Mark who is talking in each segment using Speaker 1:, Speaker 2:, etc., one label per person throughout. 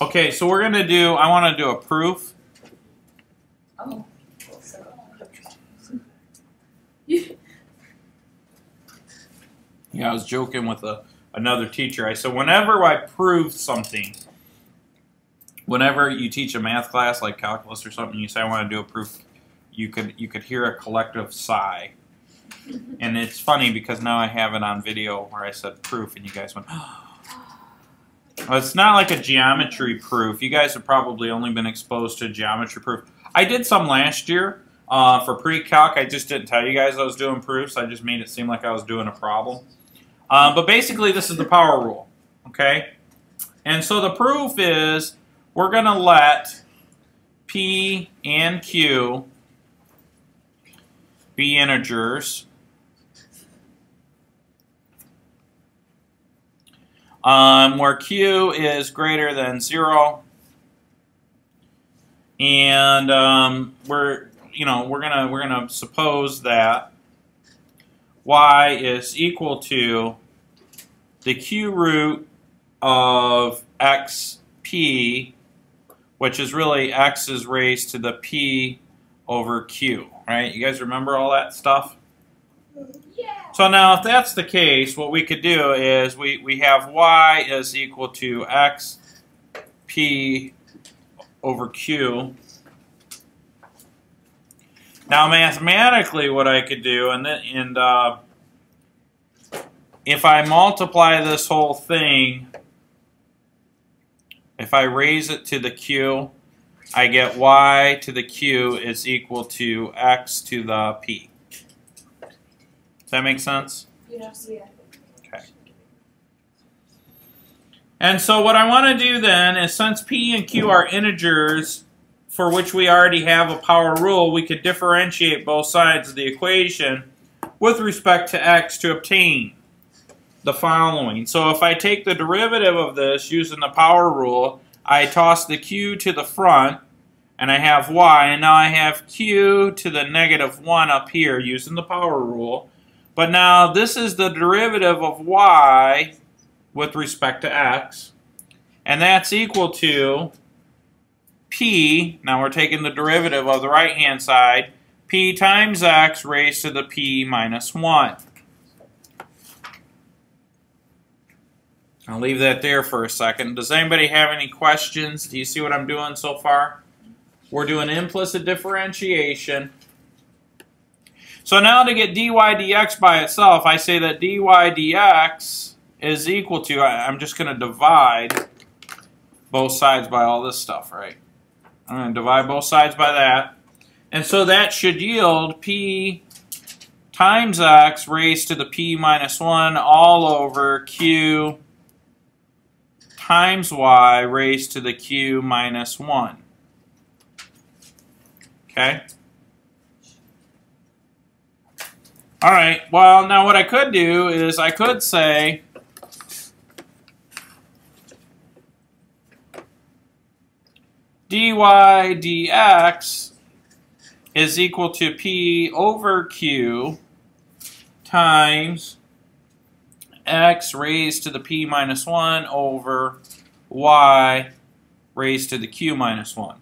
Speaker 1: Okay, so we're gonna do. I want to do a proof.
Speaker 2: Oh.
Speaker 1: Yeah, I was joking with a, another teacher. I said, whenever I prove something, whenever you teach a math class like calculus or something, you say, I want to do a proof, you could you could hear a collective sigh. And it's funny because now I have it on video where I said proof, and you guys went, well, it's not like a geometry proof. You guys have probably only been exposed to geometry proof. I did some last year uh, for pre-calc. I just didn't tell you guys I was doing proofs. I just made it seem like I was doing a problem. Um, but basically, this is the power rule, okay? And so the proof is we're going to let P and Q be integers. Um, where Q is greater than 0. And um, we're, you know, we're gonna we're gonna suppose that y is equal to the q root of xp, which is really x is raised to the p over q, right? You guys remember all that stuff? So now if that's the case, what we could do is we, we have y is equal to x p over q. Now mathematically what I could do, and, and uh, if I multiply this whole thing, if I raise it to the q, I get y to the q is equal to x to the p. Does that make sense?
Speaker 2: Yeah. Yeah.
Speaker 1: Okay. And so what I want to do then is since p and q are integers for which we already have a power rule, we could differentiate both sides of the equation with respect to x to obtain the following. So if I take the derivative of this using the power rule, I toss the q to the front, and I have y, and now I have q to the negative 1 up here using the power rule. But now this is the derivative of y with respect to x, and that's equal to p, now we're taking the derivative of the right-hand side, p times x raised to the p minus 1. I'll leave that there for a second. Does anybody have any questions? Do you see what I'm doing so far? We're doing implicit differentiation. So now to get dy dx by itself, I say that dy dx is equal to, I'm just going to divide both sides by all this stuff, right? I'm going to divide both sides by that. And so that should yield p times x raised to the p minus 1 all over q times y raised to the q minus 1. Okay? All right, well, now what I could do is I could say dy dx is equal to p over q times x raised to the p minus 1 over y raised to the q minus 1.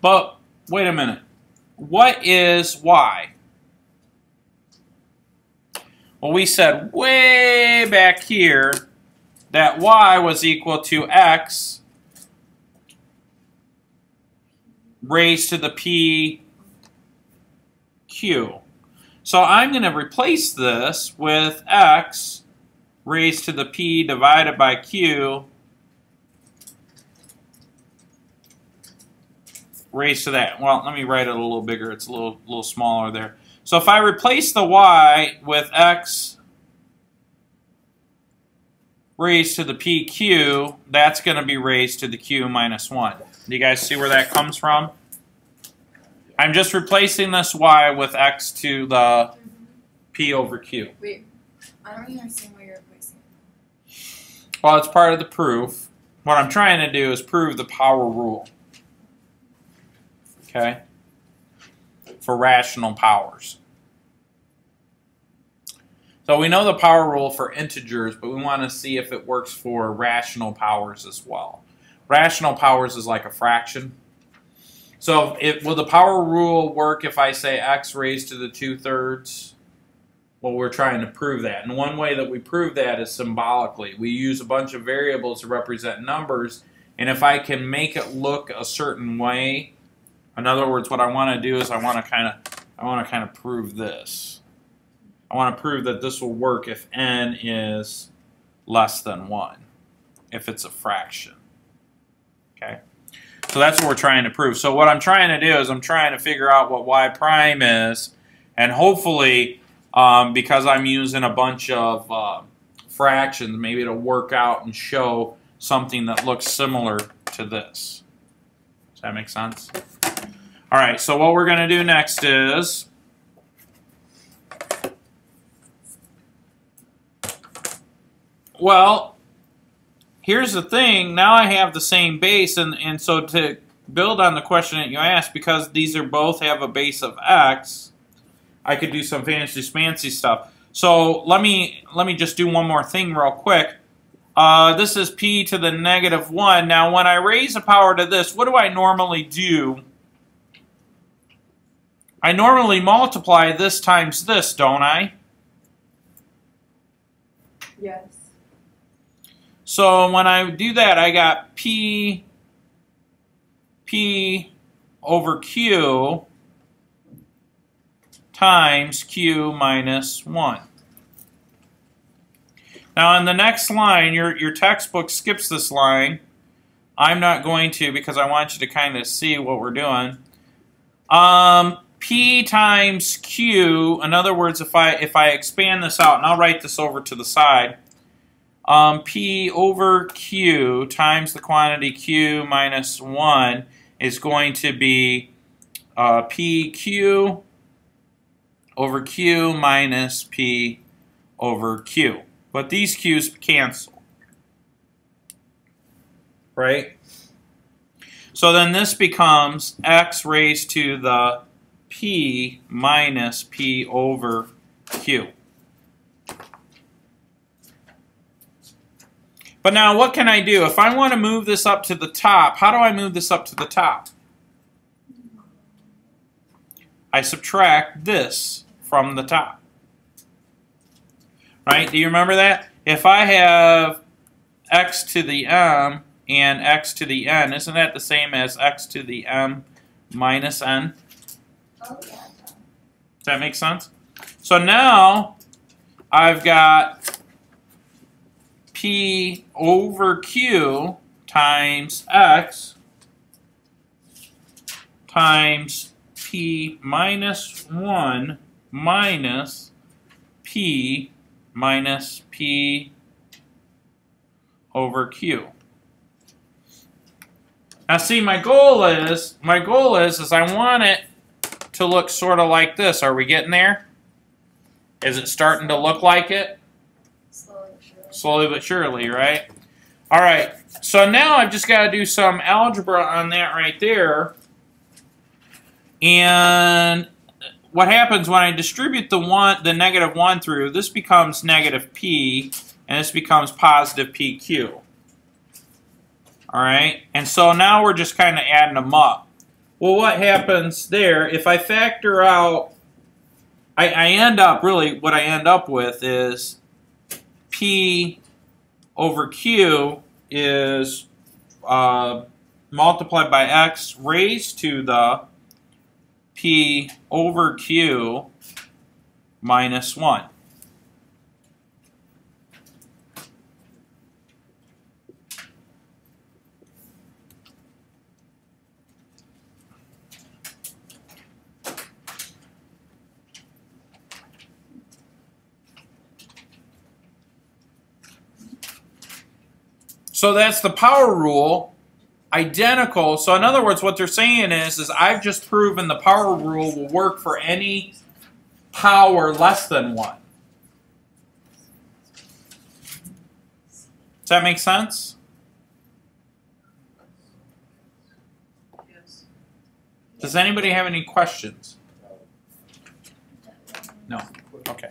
Speaker 1: But wait a minute. What is y? Well, we said way back here that y was equal to x raised to the p q. So I'm going to replace this with x raised to the p divided by q raised to that. Well, let me write it a little bigger. It's a little, little smaller there. So if I replace the y with x raised to the pq, that's going to be raised to the q minus 1. Do you guys see where that comes from? I'm just replacing this y with x to the p over q.
Speaker 2: Wait, I don't even understand why you're replacing. it.
Speaker 1: Well, it's part of the proof. What I'm trying to do is prove the power rule. Okay? for rational powers. So we know the power rule for integers, but we want to see if it works for rational powers as well. Rational powers is like a fraction. So it, will the power rule work if I say x raised to the 2 thirds? Well, we're trying to prove that. And one way that we prove that is symbolically. We use a bunch of variables to represent numbers, and if I can make it look a certain way, in other words, what I want to do is I want to kind of I want to kind of prove this. I want to prove that this will work if n is less than 1, if it's a fraction. Okay? So that's what we're trying to prove. So what I'm trying to do is I'm trying to figure out what y prime is, and hopefully, um, because I'm using a bunch of uh, fractions, maybe it'll work out and show something that looks similar to this. Does that make sense? All right, so what we're going to do next is Well, here's the thing. Now I have the same base, and, and so to build on the question that you asked, because these are both have a base of x, I could do some fancy fancy stuff. So let me let me just do one more thing real quick. Uh, this is p to the negative 1. Now, when I raise a power to this, what do I normally do? I normally multiply this times this, don't I?
Speaker 2: Yes.
Speaker 1: So when I do that, I got P, P over Q times Q minus 1. Now in the next line, your, your textbook skips this line. I'm not going to because I want you to kind of see what we're doing. Um, P times Q, in other words, if I, if I expand this out, and I'll write this over to the side, um, P over Q times the quantity Q minus 1 is going to be uh, PQ over Q minus P over Q. But these Q's cancel. Right? So then this becomes x raised to the P minus P over Q. But now what can I do? If I want to move this up to the top, how do I move this up to the top? I subtract this from the top. Right? Do you remember that? If I have x to the m and x to the n, isn't that the same as x to the m minus n? Does that make sense? So now I've got P over Q times X times P minus 1 minus P minus P over Q. Now see, my goal is, my goal is, is I want it to look sort of like this. Are we getting there? Is it starting to look like it?
Speaker 2: Slowly but surely.
Speaker 1: Slowly but surely, right? All right, so now I've just got to do some algebra on that right there. And what happens when I distribute the one, the negative 1 through, this becomes negative p, and this becomes positive pq. All right, and so now we're just kind of adding them up. Well, what happens there, if I factor out, I, I end up, really, what I end up with is P over Q is uh, multiplied by X raised to the P over Q minus 1. So that's the power rule, identical. So in other words, what they're saying is, is I've just proven the power rule will work for any power less than 1. Does that make sense?
Speaker 3: Yes.
Speaker 1: Does anybody have any questions? No. Okay.